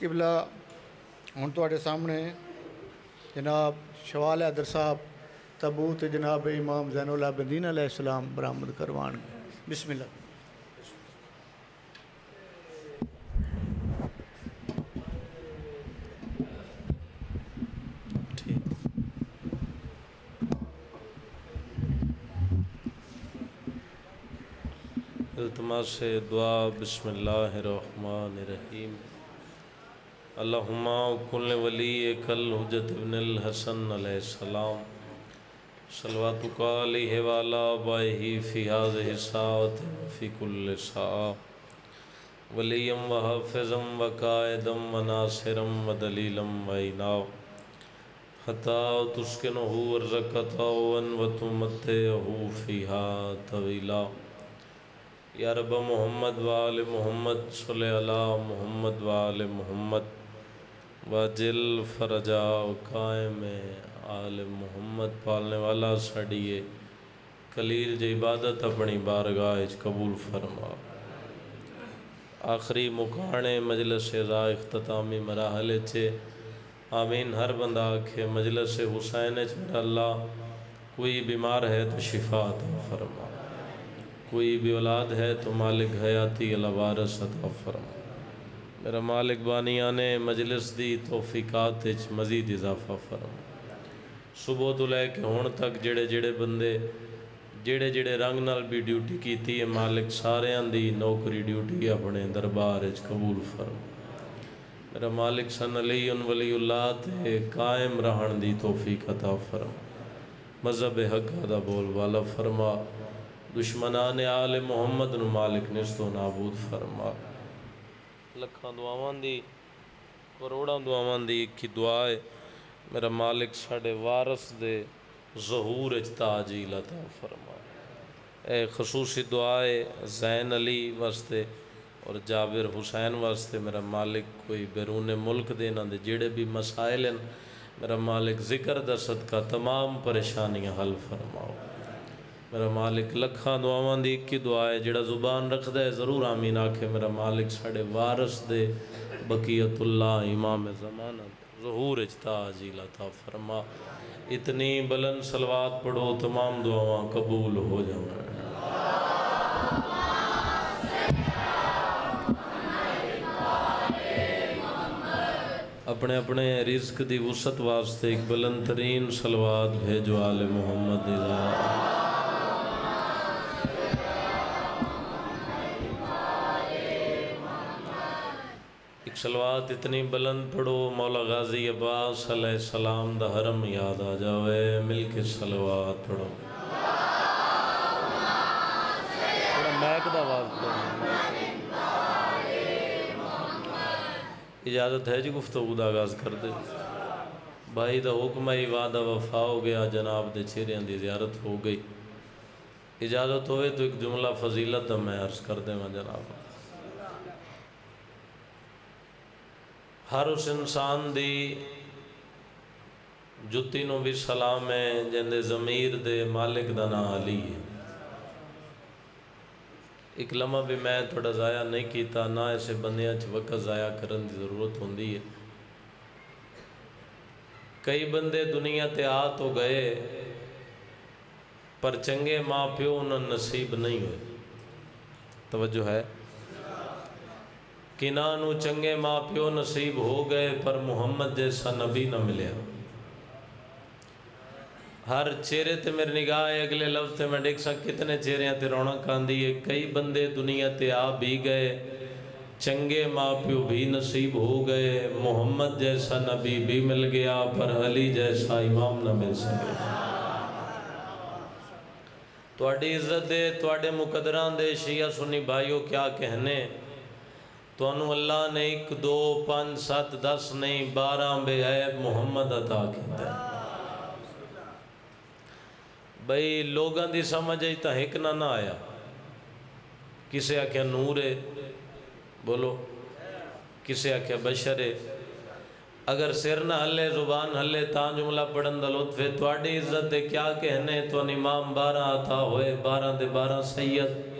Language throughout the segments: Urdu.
ਕਿਬਲਾ ਹੁਣ ਤੁਹਾਡੇ ਸਾਹਮਣੇ ਜਨਾਬ ਸ਼ਵਾਲ ਹੈਦਰ ਸਾਹਿਬ ਤਬੂਤ ਜਨਾਬ ਇਮਾਮ ਜ਼ੈਨੁਲ ਆਬਦੀਨ ਅਲੈਹਿ ਸਲਾਮ ਬਰਾਮਦ ਕਰਵਾਉਣਗੇ ਬਿਸਮਿਲ੍ਲਾ ਠੀਕ التماس دعا بسم اللہ الرحمن الرحیم اللہم کل ولی کل حجت ابن الحسن علیہ السلام صلواتک علیہ والا بائہی فی هذه ساعت فی کل ساعة ولیم و حافظم و قائدم و ناصرم و دلیلم و ایناو حتی تسکنہو ورزقتاون و تمتعہو فیہا طویلا یا رب محمد وآل محمد صلی اللہ محمد وآل محمد واجل فرجا قائم آل محمد پالنے والا سڑیے کلیل جی عبادت اپنی بارگاہ قبول فرما۔ آخری مکانے مجلس را اختتامی مراحل چے آمین، ہر بندہ آکھے مجلس حسین چ اللہ کوئی بیمار ہے تو شفا عطا فرما۔ کوئی بھی اولاد ہے تو مالک حیاتی اللہ وارث عطا فرما میرا مالک بانیان مجلس دی توفیقات مزید اضافہ فرما صبح تو لے کے ہون تک جڑے جڑے بندے، جڑے جڑے رنگ نال بھی ڈیوٹی کیتی ہے، مالک سارے دی نوکری ڈیوٹی اپنے دربار وچ قبول فرما میرا مالک سن علی ان ولی اللہ تے قائم رہن دی توفیق عطا فرما مذہب حق دا بول والا فرما۔ دشمنان آل محمد نو مالک نستو نابود فرما۔ لکھاں دعاواں دی، کروڑاں دعاواں دی ایک ہی دعا ہے۔ میرا مالک ساڑے وارث دے ظہور اچ تاجیل عطا فرما۔ اے خصوصی دعا ہے زین علی واسطے اور جابر حسین واسطے۔ میرا مالک کوئی بیرون ملک دے دے جڑے بھی مسائل ہیں، میرا مالک ذکر دا صدقہ تمام پریشانیاں حل فرماؤ۔ میرا مالک لکھاں دعاواں دی ایک ہی دعا ہے، جڑا زبان رکھ دے ضرور آمین آکھے میرا مالک ساڑے وارث دے بقیت اللہ امام زمانہ ظہور اجتا عجیل عطا فرما۔ اتنی بلند سلوات پڑھو، تمام دعاواں قبول ہو جائیں اپنے اپنے رزق دی وسط واسطے ایک بلند ترین سلوات بھیجو آل محمد اللہ ایک سلوات اتنی بلند پڑھو مولا غازی عباس علیہ السلام دا حرم یاد آ جاوے مل کے سلوات پڑھو۔ تھوڑا میک دا آواز پڑھو۔ اجازت ہے جی گفتگو دا آغاز کر دے بھائی دا حکم ہے وعدہ وفا ہو گیا جناب دے چہریاں دی زیارت ہو گئی۔ اجازت ہوئے تو ایک جملہ فضیلت دا میں عرض کر دے جناب۔ ہر اس انسان دی جتی نو بھی سلام ہے جندے ضمیر دے مالک دا نا علی ہے ایک لمحہ بھی میں تھوڑا ضائع نہیں کیتا نہ ایسے بندیاں چ وقت ضائع کرن دی ضرورت ہوندی ہے کئی بندے دنیا تے آ تو گئے پر چنگے ماں پیو انہوں نصیب نہیں ہوئے توجہ ہے کنانو چنگے ماں پیو نصیب ہو گئے، پر محمد جیسا نبی نہ ملیا ہر چہرے تے میرے نگاہ ہے اگلے لفظ تے میں دیکھ سک کتنے چہرے تے رونق آندی ہے۔ کئی بندے دنیا تے آ بھی گئے، چنگے ماں پیو بھی نصیب ہو گئے۔ محمد جیسا نبی بھی مل گیا، پر علی جیسا امام نہ مل سکے۔ تواڈی عزت دے تواڈے مقدران دے شیعہ سنی بھائیو، کیا کہنے؟ تو انو اللہ نے ایک دو پانچ سات دس نہیں، بارہ بے عیب محمد عطا کیتا ہے۔ بھئی لوگاں دی سمجھ آئی تا ہک نہ نہ آیا۔ کسے آکھیا نور ہے؟ بولو۔ کسے آکھیا بشر ہے؟ اگر سر نہ ہلے، زبان ہلے، تاں جملہ پڑھن دا لطف ہے۔ تواڈی عزت ہے، کیا کہنے؟ تو ان امام بارہ عطا ہوئے، بارہ دے بارہ سید۔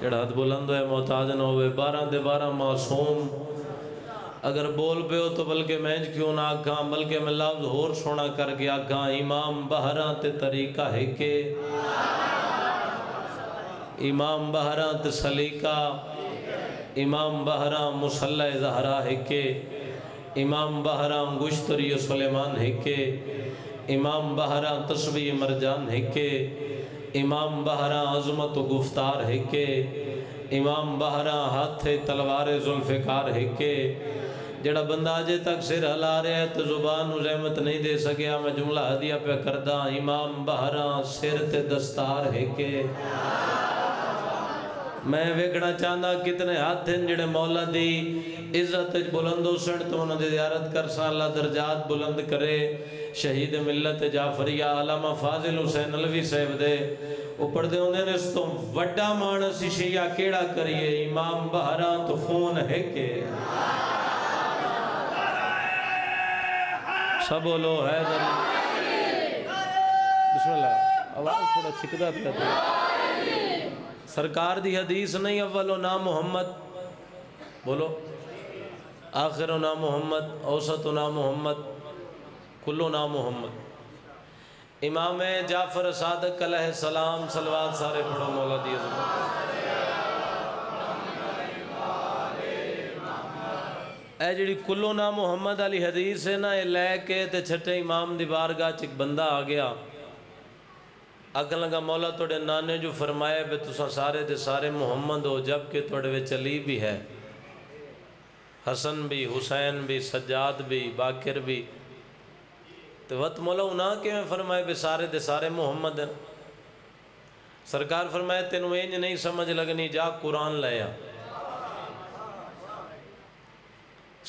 جڑا ہاتھ بلند ہوئے، محتاج نہ ہوئے، بارہ دے بارہ معصوم۔ اگر بول پہ ہو تو بلکہ میں کیوں نہ آگاں بلکہ میں لفظ اور سونا کر گیا آکھاں، امام بہراں تے طریقہ ہے کہ امام بہراں تے سلیقہ، امام بہراں مسلح زہرہ ہے کہ امام بہراں گشتری سلیمان ہے کہ امام بہراں تسبیح مرجان ہے کہ امام بہرا عظمت و گفتار ہے کہ، امام بہرا ہاتھ تلوار زلفکار ہے کہ، جڑا بند آجے تک سر حلا رہے ہے تو زبان نو زحمت نہیں دے سکیا، میں جملہ حدیعہ پہ کردا امام بہرا سر تے دستار ہے کہ۔ میں ویکھنا چاندہ کتنے ہاتھ ہیں جڑے مولا دی عزت بلند و سن تو انہوں نے زیارت کر، سا اللہ درجات بلند کرے۔ شہید ملت جعفریہ علامہ فاضل حسین علوی صاحب دے۔ اوپر دے انہیں اس تو وڈا مانس شیعہ کیڑا کریے؟ امام بہران تو خون ہے کہ سب بولو، ہے ذرا بسم اللہ۔ آواز تھوڑا چھکدا پیا تو سرکار دی حدیث نہیں، اولو نام محمد۔ بولو۔ آخرنا محمد، اوسطنا محمد، کلنا محمد۔ امام جعفر صادق علیہ السلام سلوات سارے پڑھو، مولا دی اے جڑی کلو نا محمد علی حدیث ہے نا یہ لے کے تے چھٹے امام دی بارگاہ چ بندہ آ گیا۔ اگ لگا، مولا توڑے نانے جو فرمایا بے تسا سارے دے سارے محمد ہو جبکہ توڑے چلی بھی ہے۔ حسن بھی، حسین بھی، سجاد بھی باقر بھی۔ تو وط مولا انہاں کے فرمائے بھی سارے دے سارے محمد ہیں۔ سرکار فرمائے تینوں انج نہیں سمجھ لگنی، جا قرآن لیا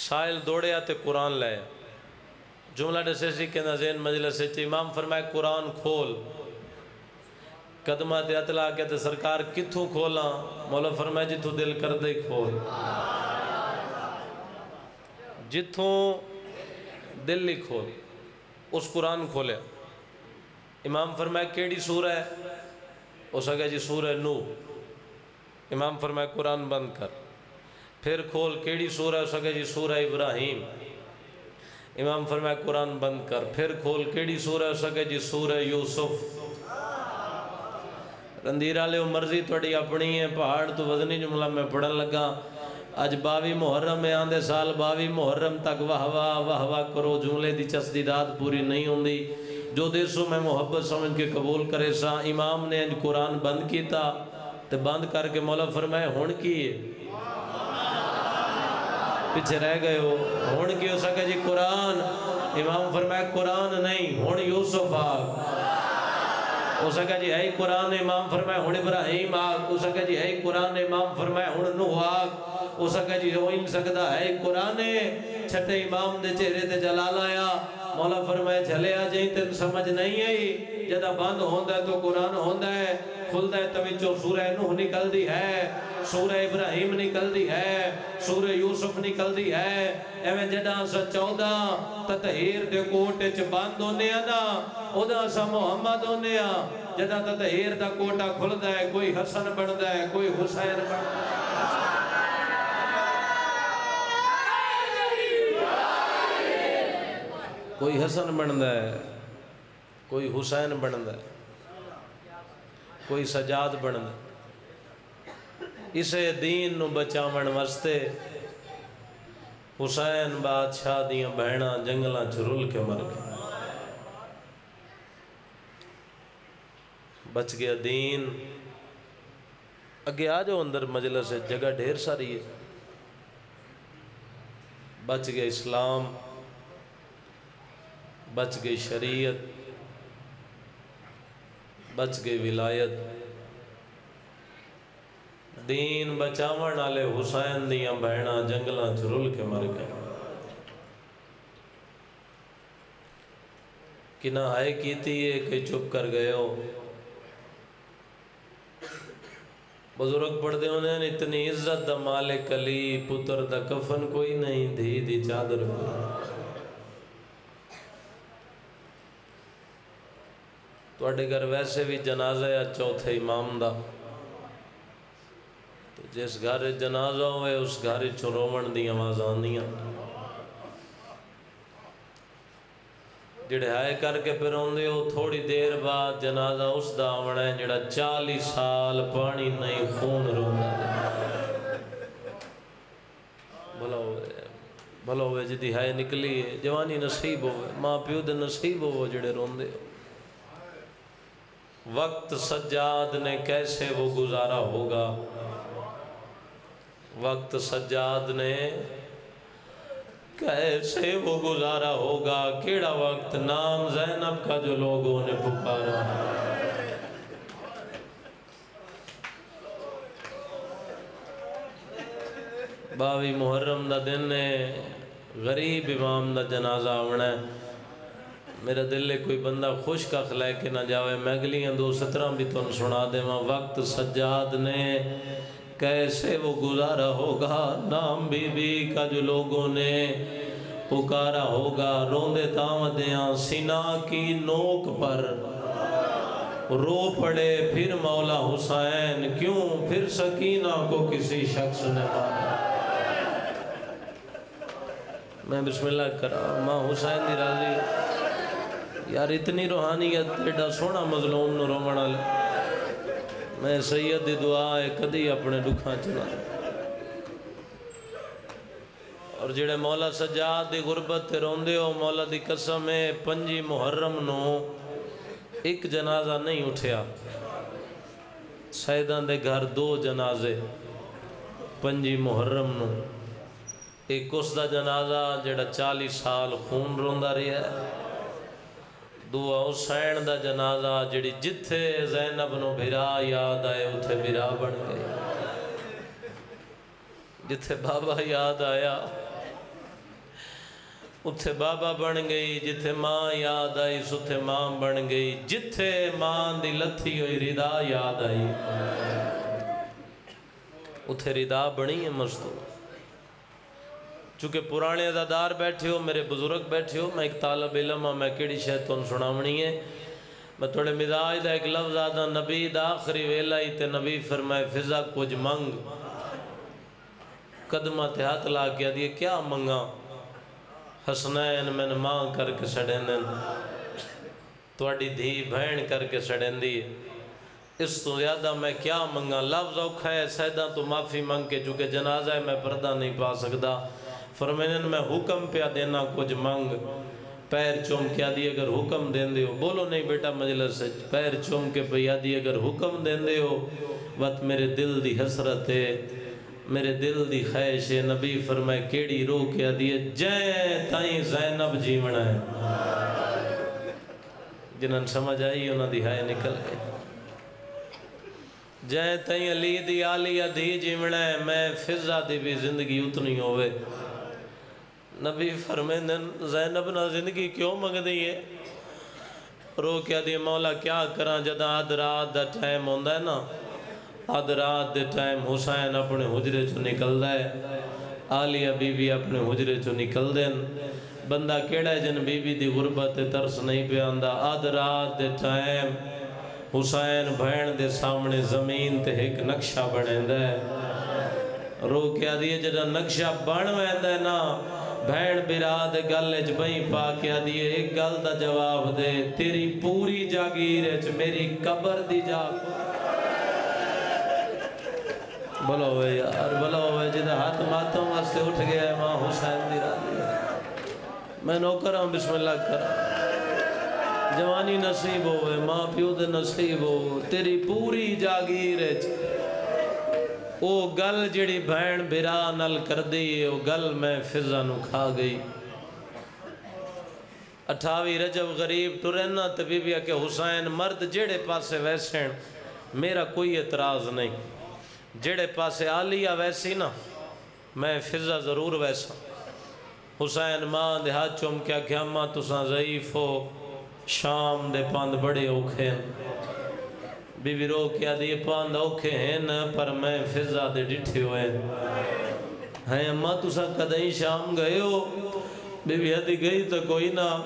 سائل دوڑیا تے قرآن لیا جملہ ڈسے سی کہ نزین مجلس تے امام فرمائے قرآن کھول۔ قدمہ تے اطلاع کے تے سرکار کتھوں کھولا مولا فرمائے جی جتھوں دل کر دے کھول۔ جتھوں دل ہی کھول، اس قرآن کھولے۔ امام فرمائے کیڑی سورہ ہے؟ اس آگے جی سورہ نو امام فرمائے قرآن بند کر۔ پھر کھول، کیڑی سورہ اس آگے جی سورہ ابراہیم۔ امام فرمائے قرآن بند کر۔ پھر کھول، کیڑی سورہ اس آگے جی سورہ یوسف۔ رندیرہ لے مرضی تھوڑی اپنی ہے، پہاڑ تو وزنی جملہ میں پڑھن لگا۔ اج باوی محرم میں آندے سال باوی محرم تک واہ واہ واہ واہ کرو جملے دی چسدی رات پوری نہیں ہوندی جو دیسوں میں محبت سمجھ کے قبول کرے سا امام نے اج قرآن بند کیتا تو بند کر کے مولا فرمائے ہون کی پیچھے رہ گئے ہو ہون کی ہو سکے جی قرآن امام فرمائے قرآن نہیں ہون یوسف آگ ہو سکا جی ہے قرآن امام فرمائے ہوں ابراہیم آگ ہو سکا جی ہے قرآن امام فرمائے ہوں نوح آگ ہو سکے جی ہوئی نہیں سکتا۔ ہے قرآن چھٹے امام دے چہرے تے جلال آیا۔ مولا فرمائے، جھلے آ جائیں تے سمجھ نہیں آئی۔ جدہ بند ہوندہ ہے تو قرآن ہوندہ ہے۔ کھلدہ ہے تب جو سورہ نوح نکل دی ہے۔ سورہ ابراہیم نکل دی ہے۔ سورہ یوسف نکل دی ہے۔ ایوے جدہ سا چودہ تطہیر دے کوٹے چھ بند ہونے آنا ادھا سا محمد ہونے آ۔ جدہ تطہیر دا کوٹا کھلدہ ہے، کوئی حسن بڑھدہ ہے، کوئی حسین بڑھدہ ہے۔ کوئی حسن بنتا ہے، کوئی حسین بنتا ہے، کوئی سجاد بنتا اسے دین نو بچاون واسطے حسین بادشاہ دیاں بہنا جنگلاں رل کے مر گئے۔ بچ گیا دین۔ اگے آ جاؤ اندر مجلس ہے جگہ ڈھیر ساری ہے۔ بچ گیا اسلام۔ بچ گئی شریعت، بچ گئی ولایت۔ دین بچاون والے حسین دیاں بہنا جنگلاں چھرول کے مر گئے۔ کنا آئے کیتی ہے کہ چھپ کر گئے ہو۔ بزرگ پڑھ دے انہیں اتنی عزت دا مالک علی، پتر دا کفن کوئی نہیں، دھی دی چادر۔ کوئی ਤੁਹਾਡੇ ਘਰ ਵੈਸੇ ਵੀ ਜਨਾਜ਼ਾ ਹੈ ਚੌਥੇ ਇਮਾਮ ਦਾ। ਤੇ ਜਿਸ ਘਰ ਜਨਾਜ਼ਾ ਹੋਵੇ, ਉਸ ਘਰ ਵਿੱਚ ਰੋਵਣ ਦੀ ਆਵਾਜ਼ਾਂ ਆਉਂਦੀਆਂ। ਜਿਹੜੇ ਹਾਇ ਕਰਕੇ ਫਿਰ ਆਉਂਦੇ, ਉਹ ਥੋੜੀ ਦੇਰ ਬਾਅਦ ਜਨਾਜ਼ਾ ਉਸ ਦਾ ਆਉਣਾ ਜਿਹੜਾ 40 ਸਾਲ ਪਾਣੀ ਨਹੀਂ ਖੂਨ ਰੋਂਦਾ। ਭਲਾ ਹੋਵੇ ਜਿਹਦੀ ਹਾਇ ਨਿਕਲੀ ਜਵਾਨੀ ਨਸੀਬ ਹੋਵੇ ਮਾਂ ਪਿਓ ਦੇ ਨਸੀਬ ਹੋਵੇ ਜਿਹੜੇ ਰੋਂਦੇ। ਹੋ وقت سجاد نے کیسے وہ گزارا ہوگا؟ وقت سجاد نے کیسے وہ گزارا ہوگا؟ کیڑا وقت؟ نام زینب کا جو لوگوں نے پکارا۔ باوی محرم دا دن ہے، غریب امام دا جنازہ آونا ہے۔ میرا دل ہے کوئی بندہ خوش کا لے کے نہ جاوے، میں اگلیاں دو سترہ بھی تم سنا دے ماں وقت سجاد نے کیسے وہ گزارا ہوگا؟ نام بی بی کا جو لوگوں نے پکارا ہوگا۔ روندے دامدیاں سینا کی نوک پر رو پڑے۔ پھر مولا حسین، کیوں پھر سکینہ کو کسی شخص نے مارا؟ میں بسم اللہ کرا، ماں حسین دی راضی۔ یار اتنی روحانیت ایڈا سونا مظلوم نو رومن میں سید دی دعا ہے کدی اپنے دکھاں چلا اور جڑے مولا سجاد دی غربت تے روندے ہو مولا دی قسم ہے پنجی محرم نو ایک جنازہ نہیں اٹھیا سیدان دے گھر دو جنازے پنجی محرم نو ایک اس دا جنازہ جڑا چالی سال خون روندا رہیا ہے دعا حسین دا جنازہ جڑی جتھے زینب نو بھرا یاد آئے اتھے بھرا بن گئی جتھے بابا یاد آیا اتھے بابا بن گئی جتھے ماں یاد آئی ستھے ماں بن گئی جتھے ماں دی لتھی ہوئی ردا یاد آئی اتھے ردا بنی ہے مستور چونکہ پرانے ازادار بیٹھے ہو، میرے بزرگ بیٹھے ہو، میں ایک طالب علم ہوں میں کیڑی شاید تم سناونی ہے؟ میں تھوڑے مزاج دا ایک لفظ آدھا نبی دا آخری ویلا ہی تے نبی فرمائے، فضا کچھ منگ۔ قدمہ تے ہاتھ لا کے دیئے کیا منگا حسنین، میں نے ماں کر کے سڑین ہاں۔ توڑی دھی بھین کر کے سڑین دی اس تو زیادہ میں کیا منگا لفظ اوکھا ہے سیدہ تو معافی منگ کے، چونکہ جنازہ ہے، میں پردہ نہیں پا سکتا فرمینن میں حکم پیا دینا، کچھ منگ پیر چوم کیا دی اگر حکم دین دے ہو. بولو، نہیں بیٹا، مجلس پیر چوم کے پیا دی اگر حکم دین دے ہو. وقت میرے دل دی حسرت ہے، میرے دل دی خیش ہے، نبی فرمائے، کیڑی رو کیا دیئے جائیں تائیں زینب جیونا ہے. جنہاں سمجھ آئی، انہاں دی ہائے نکل گئے جائیں تائیں علی دی آلی ادھی جیونا ہے، میں فضا دی بھی زندگی اتنی ہوئے نبی فرمیندن زینب نہ زندگی کیوں مگ دی ہے؟ رو کیا دی مولا کیا کران جدا آدھ رات دا ٹائم ہوندہ ہے نا؟ آدھ رات دے ٹائم حسین اپنے حجرے چو نکل دے آلیہ بی بی اپنے حجرے چو نکل دیں بندہ کیڑا ہے جن بی بی دی غربت ترس نہیں پہ آندہ آدھ رات دے ٹائم حسین بھین دے سامنے زمین تے ایک نقشہ بڑھیں دے رو کیا دیئے جڑا نقشہ بڑھ میں دے نا بھین براد گلج بہیں پا کیا دیئے ایک گل دا جواب دے تیری پوری جاگیر ہے میری قبر دی جا بلو ہوئے یار بلو ہوئے جدہ ہاتھ ماتوں واسطے اٹھ گیا ہے ماں حسین دی را راضی میں نوکر ہوں بسم اللہ کرا جوانی نصیب ہوئے ماں پیو دے نصیب ہو تیری پوری جاگیر ہے او گل جڑی بھین بھرا نل کر دی او گل میں فضا نو کھا گئی۔ اٹھاوی رجب غریب ٹرنا تبھی بھی کہ حسین، مرد جڑے پاسے ویسے میرا کوئی اعتراض نہیں۔ جڑے پاسے آلیہ ویسی نا، میں فضا ضرور ویسا۔ حسین ماں دے ہاتھ چوم کیا کیا ماں تساں ضعیف ہو، شام دے پاند بڑے اوکھے بی بی رو کیا دی، پاند اوکھے ہیں نا، پر میں فضا دے ڈٹھے ہوئے ہیں۔ اماں، تساں کدیں شام گئے ہو؟ بی بی ہدی گئی تو کوئی نہ۔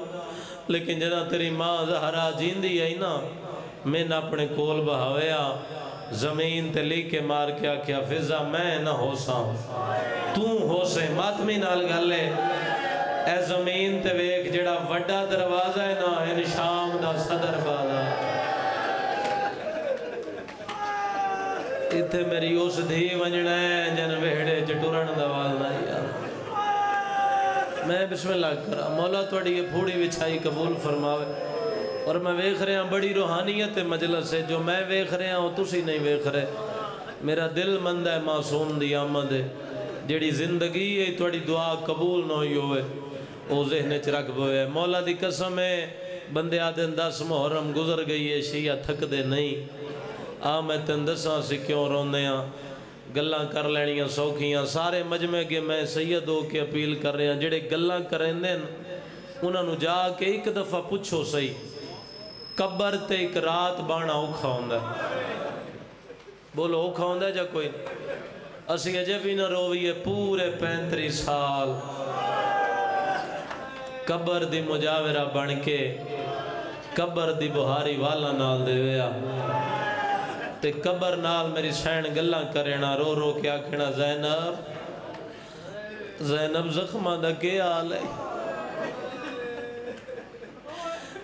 لیکن جنا تیری ماں زہرا جیندی ہے نا، میں نہ اپنے کول بہاویا۔ زمین تے لی کے مار کے آکھیا، فضا میں نہ ہو ساں۔ تو ہو سے ماتمی نال گلے اے زمین تے ویک جڑا وڈا دروازہ ہے نا ان شام دا صدر بازار اتھے میری اس دھی ونجنا ہے جن وہڑے چٹورن دوال نہیں یار میں بسم اللہ کرا مولا توڑی یہ پھوڑی وچھائی قبول فرماوے اور میں ویکھ رہا ہوں بڑی روحانیت مجلس ہے جو میں ویکھ رہا ہوں تسی نہیں ویکھ رہے میرا دل مند ہے معصوم دی آمد ہے جیڑی زندگی ہے توڑی دعا قبول نہ ہوئی ہوئے او ذہن چ رکھ بوئے مولا دی قسم ہے بندے آدھن دس محرم گزر گئی ہے شیعہ تھک دے نہیں آ میں تین دساں سی کیوں روندے ہاں گلاں کر لینیاں سوکھیاں سارے مجمع کے میں سید ہو کے اپیل کر رہے ہیں جڑے گلاں کریں دیں انہاں نو جا کے ایک دفعہ پوچھو سہی قبر تے ایک رات بانا اوکھا ہوندا ہے بولو اوکھا ہوندا ہے جا کوئی اسی اجے بھی نہ روئیے پورے پینتری سال قبر دی مجاورہ بن کے قبر دی بہاری والا نال دے ویا تے قبر نال میری سین گلاں کرینا رو رو کے آکھنا، زینب زینب زخمہ دا کے آل ہے؟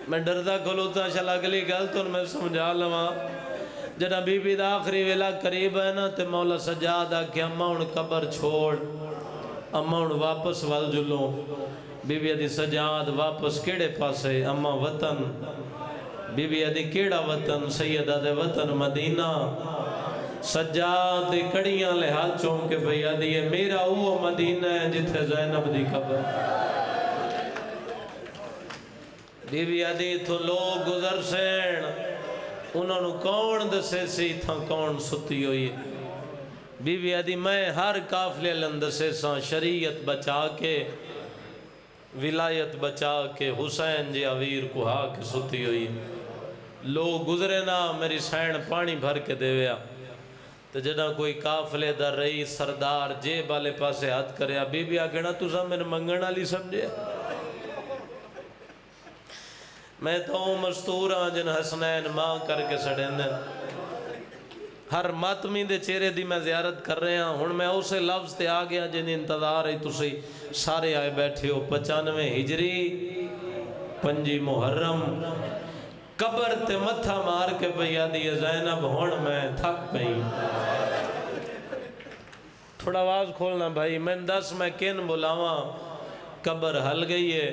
میں ڈردہ کھلوتا شل اگلی گل تو میں سمجھا لواں۔ جنا بی بی دا آخری ویلا قریب ہے نا، تے مولا سجادہ کہ اماں ان قبر چھوڑ، اماں ان واپس وال جلوں بی بی دی سجاد واپس کیڑے پاسے؟ اماں وطن۔ بی بی دی کیڑا وطن سیدہ دے وطن مدینہ۔ سجاد دی کڑیاں لے ہاتھ چون کے بھئی دی یہ میرا وہ مدینہ ہے جتھے زینب دی قبر۔ بی بی دی تو لوگ گزر سین۔ انہوں نے کون دسے سی تھا کون ستی ہوئی بی بی دی میں ہر کافلے لندسے سا شریعت بچا کے، ولایت بچا کے، حسین جی اویر کو ہا کے ستی ہوئی لوگ گزرے نا، میری سین پانی بھر کے دے ویا۔ تو جنا کوئی کافلے در رئی سردار جے بالے پاسے ہاتھ کریا، بی بی آگنا تو سا میرے منگنا لی سمجھے؟ میں تو مستور ہاں جن حسنین ماں کر کے سڑیں دیں ہر ماتمی دے چہرے دی میں زیارت کر رہے ہاں ہن میں اسے لفظ تے آ گیا، جن انتظار ہے تسی سارے آئے بیٹھے ہو۔ پچانوے ہجری، پنجی محرم۔ قبر تے متھا مار کے پیا دی زینب، ہن میں تھک پئی۔ تھوڑا آواز کھولنا بھائی، میں دس میں کن بلاواں؟ قبر ہل گئی ہے۔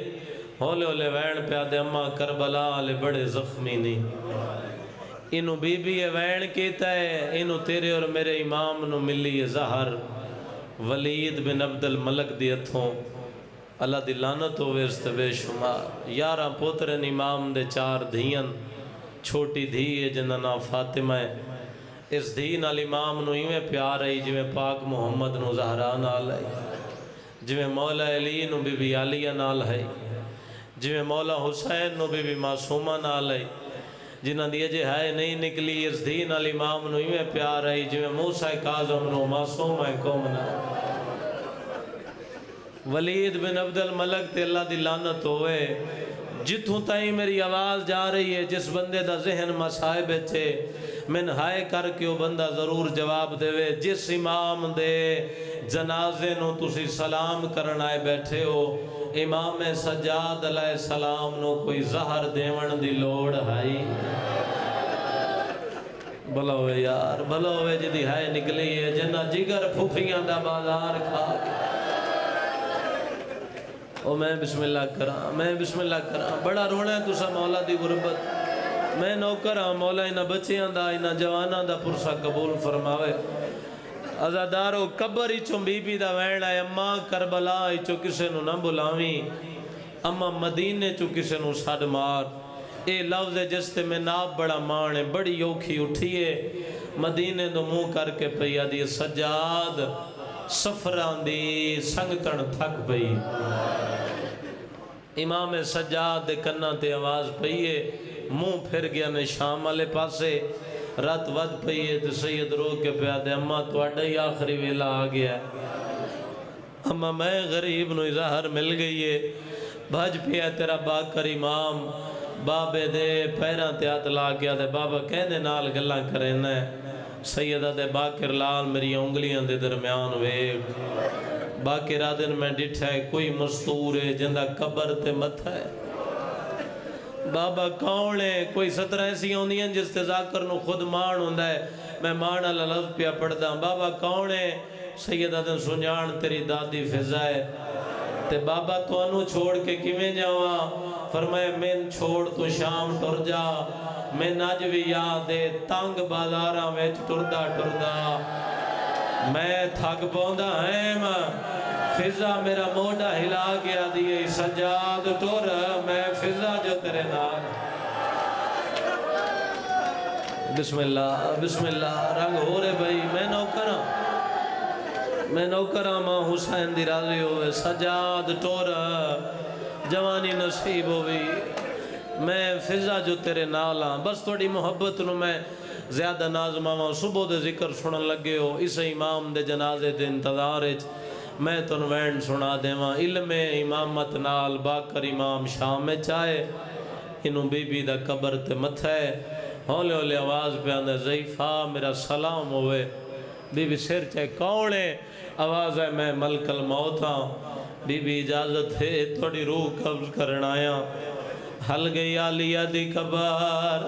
ہولے ہولے وین پہ آدھے اماں کربلا آلے بڑے زخمی نہیں انہوں بی بی یہ وین کیتا ہے۔ انہوں تیرے اور میرے امام نو ملی ہے زہر۔ ولید بن عبد الملک دی اتھوں اللہ دی لانت ہوئے اس بے شمار۔ یارہ پوترن امام دے چار دھین چھوٹی دھی ہے جنہ نا فاطمہ ہے۔ اس دھی نال امام نو ایویں پیار ہے جویں پاک محمد نو زہرا نال ہے جویں مولا علی نو بی بی علیہ نال ہے جویں مولا حسین نو بی بی معصومہ نال ہے جنہ دی اجے ہے نہیں نکلی، اس دھی نال امام نو ایویں پیار ہے جویں موسیٰ کاظم نو معصوم ہے قوم نال۔ ولید بن عبد الملک تے اللہ دی لانت ہوئے۔ جتھوں تائیں میری آواز جا رہی ہے، جس بندے دا ذہن مسائب چھے من ہائے کر کے وہ بندہ ضرور جواب دے۔ وے جس امام دے جنازے نو تسی سلام کرنا ہے بیٹھے ہو، امام سجاد علیہ السلام نو کوئی زہر دیون دی لوڑ ہے بھلا ہوئے یار، بھلا ہوئے جدی ہائے نکلی ہے، جنہ جگر پھوپیاں دا بازار کھا کے۔ او میں بسم اللہ کرا میں بسم اللہ کرا بڑا رونا ہے تسا مولا دی غربت۔ میں نوکر ہاں مولا انہا بچیاں دا انہا جواناں دا پرسا قبول فرماوے۔ ازادارو قبر ایچوں بی بی دا وین آئے۔ اماں کربلا ایچوں کسے نو نہ بلاویں۔ اماں مدینے چو کسے نو ساڑ مار۔ اے لفظ جستے میں ناب بڑا مانے، بڑی یوکھی اٹھیے مدینے دو منہ کر کے پیا دی سجاد۔ سفران دی سنگتن تھک پئی امام سجاد دے کنہ تے آواز پئیے منہ پھر گیا میں شام والے پاسے رات ود پئیے تے سید رو کے پیا دے اماں تو اڈائی آخری ویلا آ گیا اماں میں غریب نو اظہر مل گئی ہے بھج پیا تیرا باکر امام بابے دے پیران تے ہاتھ لا گیا دے بابا کہنے نال گلاں کرے ہے سیدہ دے باکر لال میری انگلیاں دے درمیان ویگ باکرہ دن میں ڈٹھا ہے کوئی مستور ہے جندہ قبر تے متھا ہے۔ بابا کون ہے؟ کوئی سترہ ایسی ہوندی ہیں جس تے ذاکر نو خود مان ہوندہ ہے۔ میں مان اللہ لفظ پیا پڑھتا ہوں بابا کون ہے؟ سیدہ دن سنجان تیری دادی فضا ہے۔ تے بابا تو انو چھوڑ کے کیویں جاواں؟ فرمائے میں چھوڑ تو شام ٹر جا۔ میں نج بھی یاد ہے، تنگ بازاراں وچ ٹردا ٹردا۔ میں تھک پوندا ہے ماں فضا میرا موڈا ہلا گیا دیئے، سجاد ٹور میں فضا جو تیرے نال۔ بسم اللہ بسم اللہ، رنگ ہو رہے بھائی، میں نوکرہ ہاں۔ میں نوکرہ ہاں، ماں حسین دی راضی ہوئے، سجاد ٹور جوانی نصیب ہوئی۔ میں فضا جو تیرے نال ہاں بس تھوڑی محبت نو میں زیادہ نازمہ صبح دے ذکر سنن لگے ہو اس امام دے جنازے دے انتظار وچ میں تن وین سنا دیواں۔ علم امامت نال باکر امام شام میں چاہے انہوں بی بی دا قبر تے متھا ہے۔ ہولے ہولے آواز پہ آندھا ضعیفہ، میرا سلام ہوئے۔ بی بی سر چاہے کون ہے؟ آواز ہے، میں ملک الموت ہاں۔ بی بی اجازت ہے، تھوڑی روح قبض کرنا آیا۔ حل گئی آلیہ دی قبر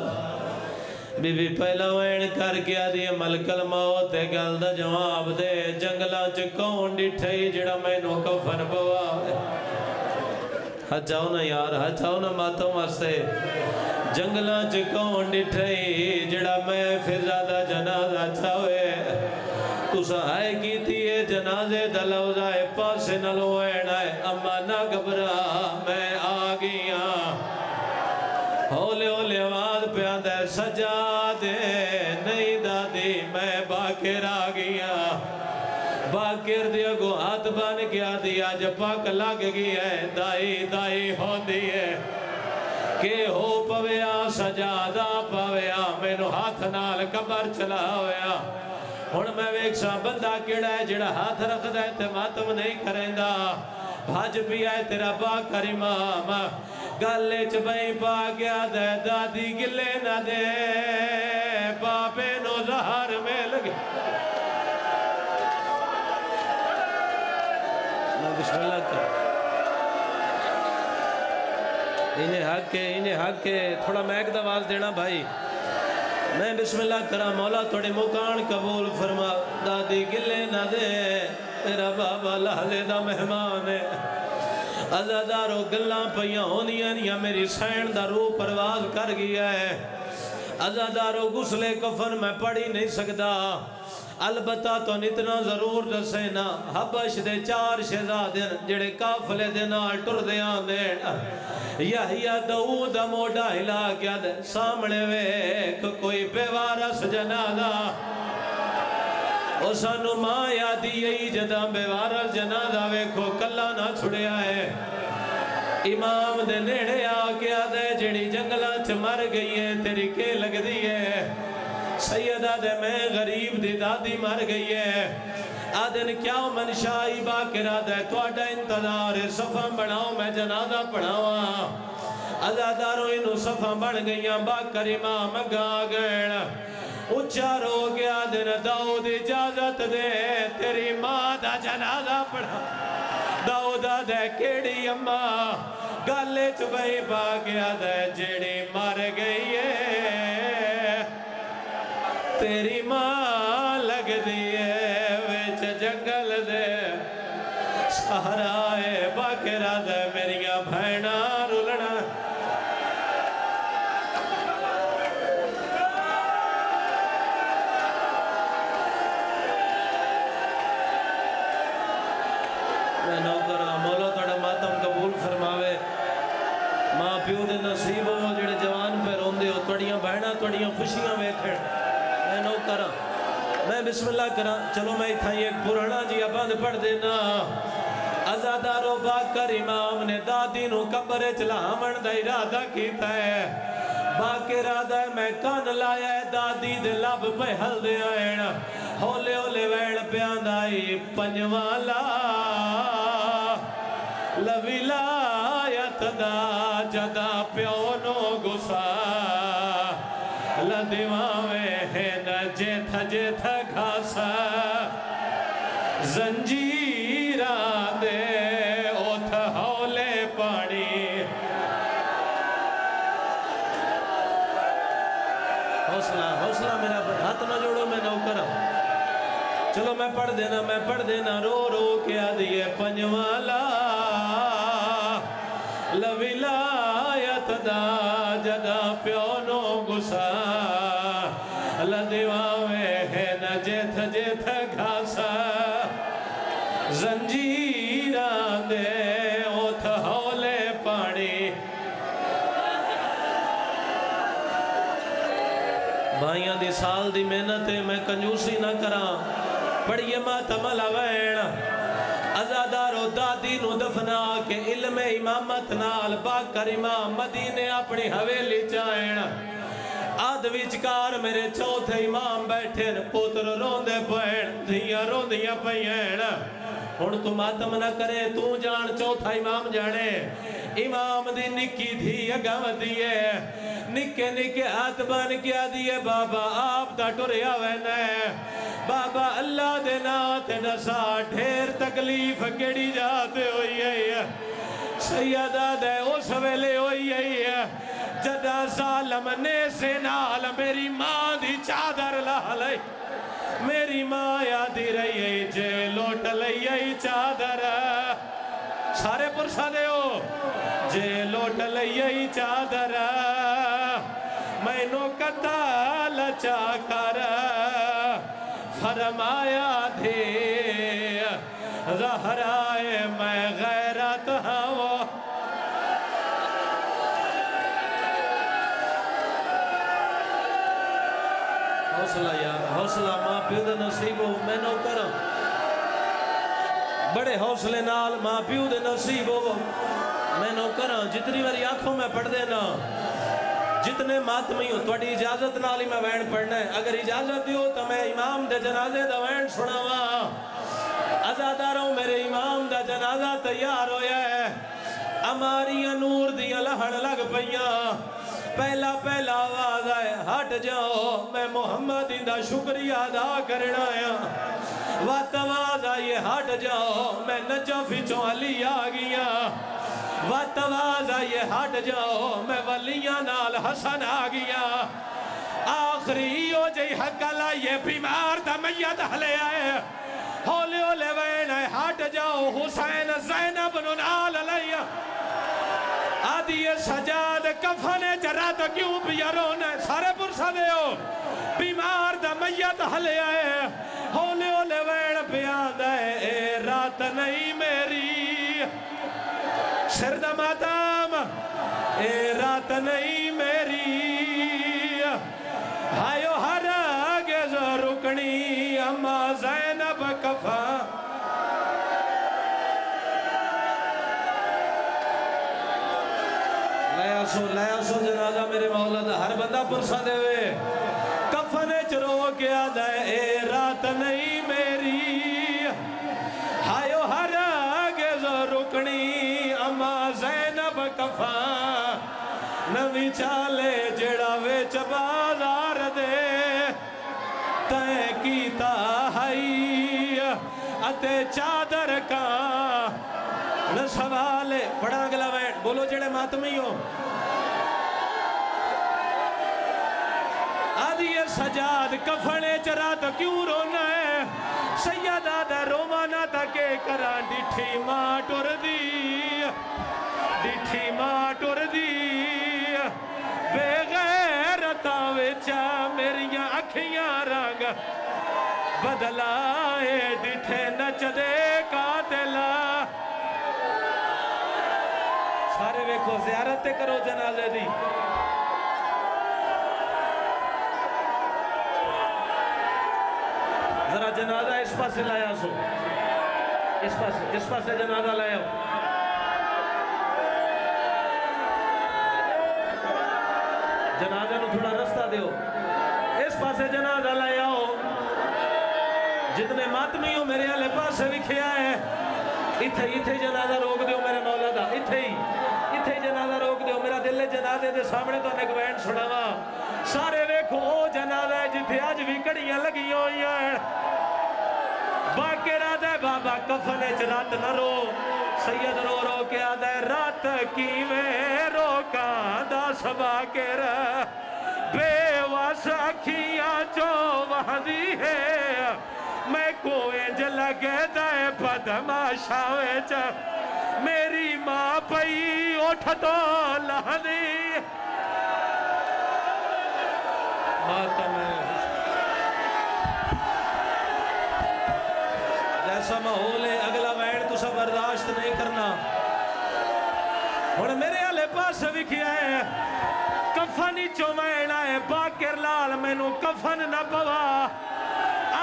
بی بی پہلا وین کر گیا دی ملک الموت ہے گل دا جواب دے جنگلہ چ کون ڈٹھائی جڑا میں نو کفن بوا ہچاؤ نا یار ہچاؤ نا ماتوں واسطے جنگلہ چ کون ڈٹھائی جڑا میں فضا دا جنازہ چاہوے تسا آئے کی تھی جنازے دا لوزائے پاسے نہ لوائنا ہے اما نہ گبرا میں سجا دے نہیں دادی، میں باکر آگیا باکر دیا گو ہاتھ بن گیا دیا جب پاک لگ گیا ہے، دائی دائی ہو دیئے کہ ہو پویا سجادہ پویا میں نو ہاتھ نال کبر چلا ہویا ہن میں ویک سا بندہ کیڑا ہے جڑا ہاتھ رکھ دے تے ماتم نہیں کریں دا بھاج پیا ہے تیرا باکر امام۔ گلے چ بھئی پا گیا دے دادی گلے نہ دے باپے نو زہر مل گیا بسم اللہ کر انہیں حق ہے انہیں حق ہے تھوڑا میں ایک دواز دینا بھائی میں بسم اللہ کرا مولا تھوڑے مکان قبول فرما دادی گلے نہ دے میرا بابا لہلے دا مہمان ہے ازادارو گلاں پہیاں ہونیاں نیا میری سین دا روح پرواز کر گیا ہے۔ ازادارو گسلے کفن میں پڑھی نہیں سکتا۔ البتہ تو اتنا ضرور دسینا حبش دے چار شہزادن جڑے کافلے دے نال ٹر دے آن دین۔ یحییٰ دعود موڑا ہلا کیا دے سامنے ویک کوئی بیوارس جنازہ۔ او سانو ماں یادی یہی جدہ بیوارس جنازہ ویکھو کلا نہ چھڑیا ہے امام دے نیڑے آ گیا دے جڑی جنگلہ چ مر گئی ہے تیری کے لگ دی ہے سیدہ دے میں غریب دی دادی مر گئی ہے آدن کیا منشائی باکرہ دے تو اڈا انتظار صفہ بڑھاؤں میں جنازہ پڑھاؤں ازاداروں انہوں صفہ بڑھ گئیاں باکر امام گا گئن اچھا رو گیا دن داؤد اجازت دے تیری ماں دا جنازہ پڑھا داؤدہ دے کیڑی اممہ گالے چبئی پا گیا دے جیڑی مر گئی ہے تیری ماں لگ دیئے ویچ جنگل دے سہرائے باکرہ دے میریاں بھائنہ رولنا میں توڑیاں خوشیاں ویکھڑ میں نوکرہ میں بسم اللہ کرا چلو میں تھا ایک پرانا جی بند پڑھ دینا ازادارو باکر امام نے دادی نو قبر چلا من دا ارادہ کیتا ہے باکر ارادہ ہے میں کان لایا ہے دادی دے لب پہ ہل دے آئین ہولے ہولے ویڑ پہ آندائی پنجوالا لویلایت دا جدا دیواوے ہے نہ جیتھا جیتھا گھاسا زنجیرہ دے اوتھ ہولے پانی۔ حوصلہ حوصلہ میرا ہاتھ نہ جوڑو، میں نوکر ہوں۔ چلو میں پڑھ دینا، میں پڑھ دینا، رو رو کیا آدھیے پنجوالا۔ لولا یت دا جدا پیو نو گسا۔ لدیواوے ہے جیت گھاسا زنجیران دے اوتھ ہولے پانی۔ بھائیاں دی سال دی محنت ہے، میں کنجوسی نہ کراں۔ پڑی ماتم لوین ازادارو دادی نو دفنا کے علم امامت نال باکر امام مدینے اپنی حویلی چاہینا۔ آدھ وچکار میرے چوتھے امام بیٹھے پوتر روندے پین دھیاں روندیاں پین ہن تو ماتم نہ کرے تو جان چوتھا امام جانے امام دی نکی دھی اگا ودیے نکے نکے ہاتھ بن کیا دیے بابا آپ دا ٹوریا وینے بابا اللہ دے نات نسا ڈھیر تکلیف کیڑی جاتے ہوئی ہے سیدہ دے اس ویلے ہوئی ہے جدہ ظالم نے زنال میری ماں دی چادر لہلئی میری ماں یادی رہی ہے، جے لوٹ لئی ہے چادر۔ سارے پرسا دے ہو، جے لوٹ لئی ہے چادر۔ میں نو قتل چاکر فرمایا دے رہ رائے میں غیرت ہوں حوصلہ یار، حوصلہ ماں پیو دے نصیب ہو، میں نو کرم۔ بڑے حوصلے نال ماں پیو دے نصیب ہو، میں نو کرم۔ جتنی واری آنکھوں میں پڑھ دینا جتنے ماتمی ہوں توڑی اجازت نالی میں وینڈ پڑھنا ہے۔ اگر اجازت دیو تو میں امام دے جنازے دا وینڈ سنا سناواں ازاداروں میرے امام دا جنازہ تیار ہویا ہے۔ اماری نور دیا لہن لگ پیاں پہلا پہلا آواز آئے ہٹ جاؤ میں محمد دا شکریہ دا کرنا آیا وقت آواز آئے ہٹ جاؤ میں نجف چوں علی آ وقت آواز آئے ہٹ جاؤ میں ولیاں نال حسن آگیا آخری ہو جئی حق اللہ یہ بیمار دا میت حلے آئے ہولے ہولے وین آئے ہٹ جاؤ حسین زینب نال علیہ لیے سجاد کفن جرات کیوں پیارون سارے پرسا دیو بیمار دا میت حلے آئے ہولے ہولے وین پیاد ہے اے رات نہیں میری سر دا ماتام اے رات نہیں میری میرے مولا دا ہر بندہ پرسا دے وے۔ کفن چرو گیا دا اے رات نہیں میری۔ ہائیو ہر آگز رکنی، اما زینب کفان نوی چالے جڑا ویچ بازار دے۔ تے کیتا ہائی اتے چادر کا۔ سوال ہے بڑا اگلا وین بولو جڑے ماتمی ہو سجاد کفنے چرا تو کیوں رونا ہے؟ سیدہ دا رومانا تا کے کرا ڈٹھی ماں ٹور دی۔ ڈٹھی ماں ٹور دی۔ بے غیرتاں وچا میریاں اکھیاں رنگ بدلائے۔ ڈٹھے نچدے قاتلہ سارے ویکھو، زیارت کرو جنازے دی۔ ذرا جنازہ اس پاس سے لایا سو۔ اس پاس اس پاس سے جنازہ لایا ہو جنازے نو تھوڑا رستہ دیو۔ اس پاس سے جنازہ لایا ہو جتنے ماتمی ہو میرے آلے پاس سے لکھیا ہے۔ اتھے اتھے جنازہ روک دیو میرے مولا دا۔ اتھے ہی، اتھے جنازہ روک دیو۔ میرا دل جنازے دے سامنے تو نگوین چھڑاوا سارے ویکھو او جنازہ ہے جتھے اج وی کڑیاں لگی ہوئی ہیں باقی رات ہے بابا کفن وچ رات نہ رو سید رو رو کے آدا ہے رات کی میں رو کاندا سبا کے رہ بے واس اکھیاں جو دی ہے میں کوئے جلا گیتا ہے بدماشا ویچا میری ماں پئی اٹھ تو لہدی وکھیا ہے۔ کفن چومینا ہے۔ باکر لال مینوں کفن نہ پوا۔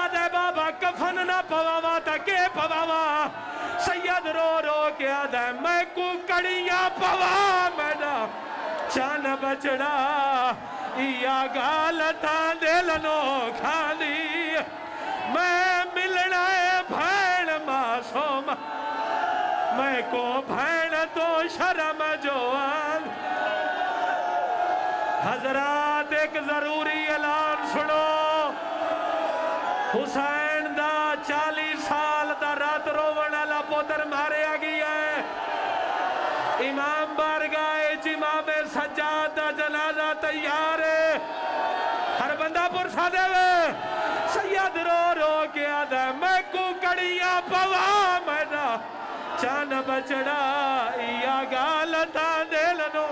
آدھے بابا کفن نہ پوا تا کے پوا پواوا؟ سید رو رو کے آدھے میں کو کڑیاں پوا۔ میڈا چان بچڑا۔ یا گالتا دلنو کھانی میں ملنا ہے بھین ماسوم میں کو بھین تو شرم جو آ بچڙا اها ڳالهه ٿا دلو